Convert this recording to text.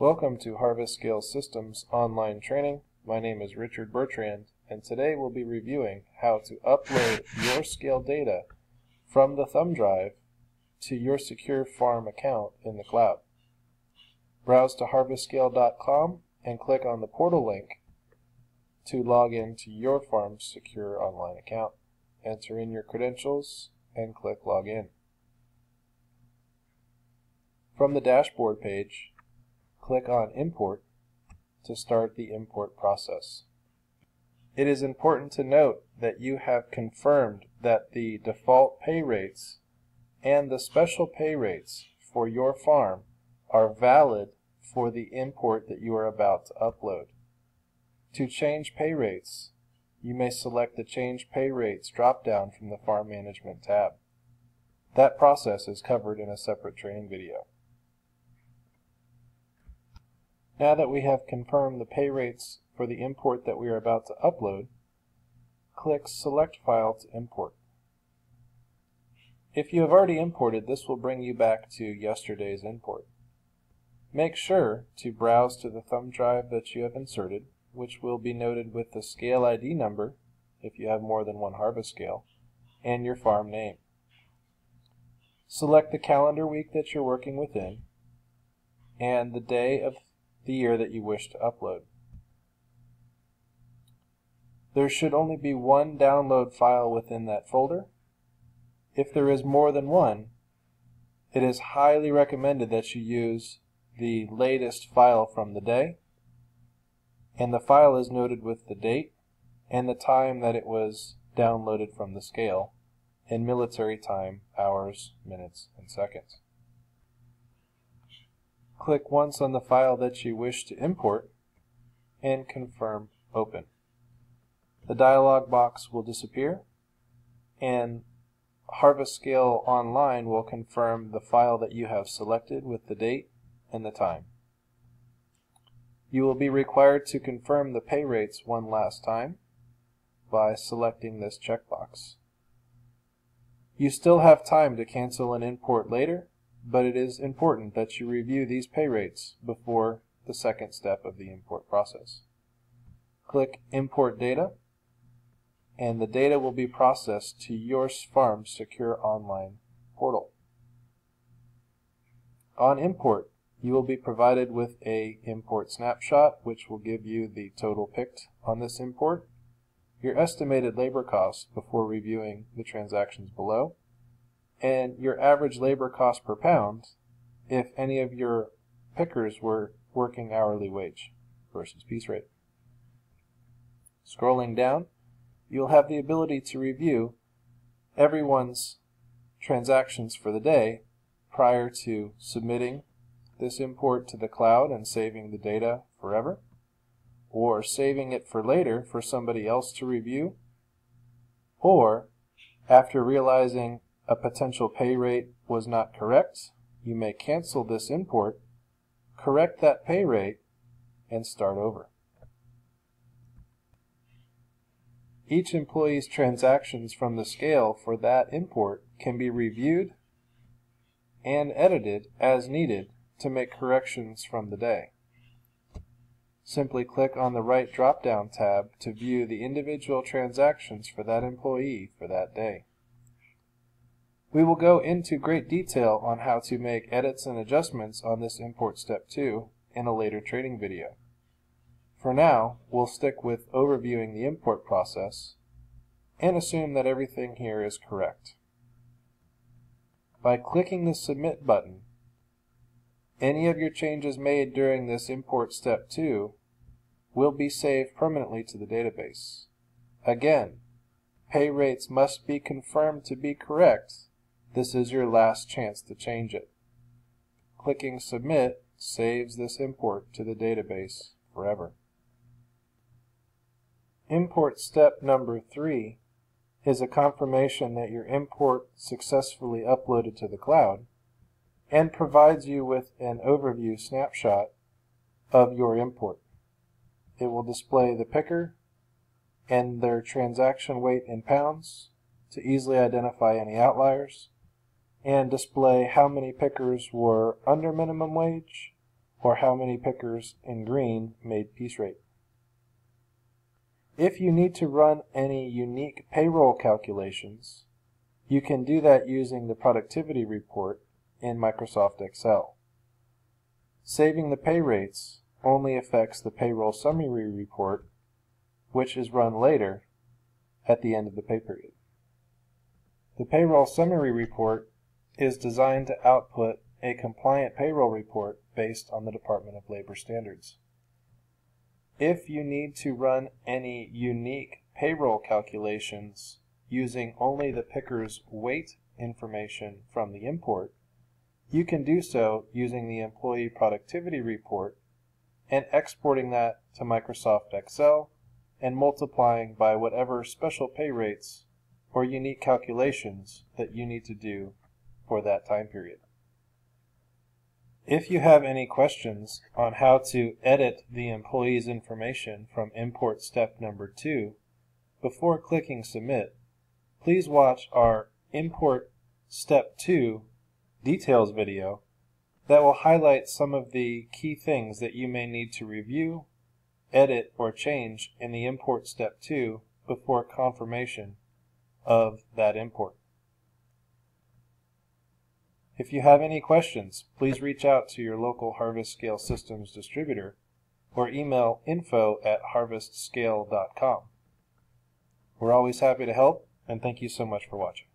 Welcome to Harvest Scale Systems online training. My name is Richard Bertrand, and today we'll be reviewing how to upload your scale data from the thumb drive to your secure farm account in the cloud. Browse to harvestscale.com and click on the portal link to log in to your farm's secure online account. Enter in your credentials and click Login. From the dashboard page, click on Import to start the import process. It is important to note that you have confirmed that the default pay rates and the special pay rates for your farm are valid for the import that you are about to upload. To change pay rates, you may select the Change Pay Rates drop-down from the Farm Management tab. That process is covered in a separate training video. Now that we have confirmed the pay rates for the import that we are about to upload, click Select File to import. If you have already imported, this will bring you back to yesterday's import. Make sure to browse to the thumb drive that you have inserted, which will be noted with the scale ID number, if you have more than one harvest scale, and your farm name. Select the calendar week that you're working within, and the day of the year that you wish to upload. There should only be one download file within that folder. If there is more than one, it is highly recommended that you use the latest file from the day, and the file is noted with the date and the time that it was downloaded from the scale in military time, hours, minutes, and seconds. Click once on the file that you wish to import and confirm Open. The dialog box will disappear and Harvest Scale Online will confirm the file that you have selected with the date and the time. You will be required to confirm the pay rates one last time by selecting this checkbox. You still have time to cancel an import later but it is important that you review these pay rates before the second step of the import process. Click Import Data, and the data will be processed to your farm's secure online portal. On import, you will be provided with a import snapshot, which will give you the total picked on this import, your estimated labor costs before reviewing the transactions below, and your average labor cost per pound if any of your pickers were working hourly wage versus piece rate. Scrolling down, you'll have the ability to review everyone's transactions for the day prior to submitting this import to the cloud and saving the data forever, or saving it for later for somebody else to review, or after realizing a potential pay rate was not correct, you may cancel this import, correct that pay rate, and start over. Each employee's transactions from the scale for that import can be reviewed and edited as needed to make corrections from the day. Simply click on the right drop-down tab to view the individual transactions for that employee for that day. We will go into great detail on how to make edits and adjustments on this import step 2 in a later training video. For now, we'll stick with overviewing the import process and assume that everything here is correct. By clicking the Submit button, any of your changes made during this import step 2 will be saved permanently to the database. Again, pay rates must be confirmed to be correct this is your last chance to change it. Clicking Submit saves this import to the database forever. Import step number three is a confirmation that your import successfully uploaded to the cloud and provides you with an overview snapshot of your import. It will display the picker and their transaction weight in pounds to easily identify any outliers and display how many pickers were under minimum wage or how many pickers in green made piece rate. If you need to run any unique payroll calculations, you can do that using the productivity report in Microsoft Excel. Saving the pay rates only affects the payroll summary report, which is run later at the end of the pay period. The payroll summary report is designed to output a compliant payroll report based on the Department of Labor standards. If you need to run any unique payroll calculations using only the picker's weight information from the import, you can do so using the Employee Productivity Report and exporting that to Microsoft Excel and multiplying by whatever special pay rates or unique calculations that you need to do for that time period. If you have any questions on how to edit the employee's information from import step number two before clicking submit, please watch our import step two details video that will highlight some of the key things that you may need to review, edit, or change in the import step 2 before confirmation of that import. If you have any questions, please reach out to your local Harvest Scale Systems distributor or email info at harvestscale.com. We're always happy to help, and thank you so much for watching.